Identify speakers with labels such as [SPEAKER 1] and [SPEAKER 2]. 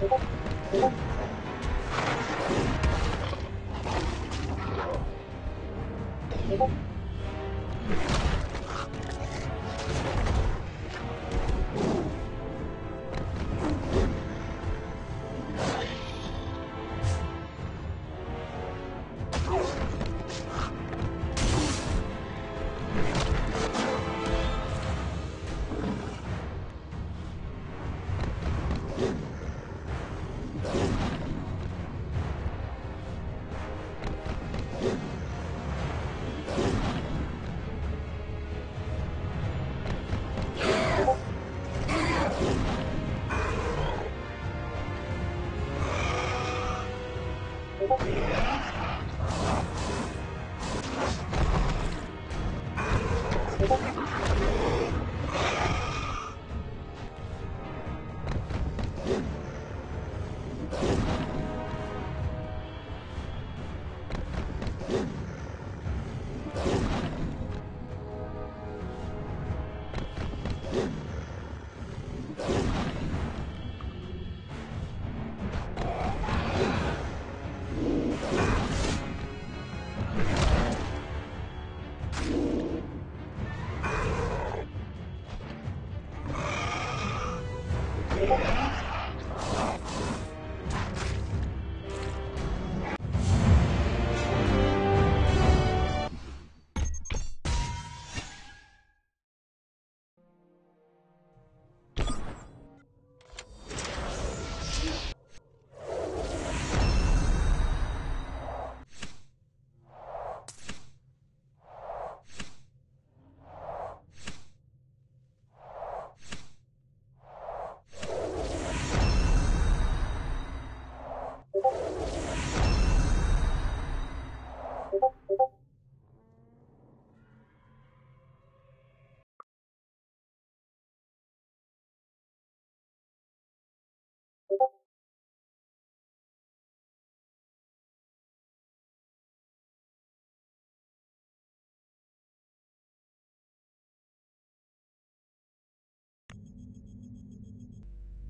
[SPEAKER 1] Thank you. Okay.
[SPEAKER 2] Come on.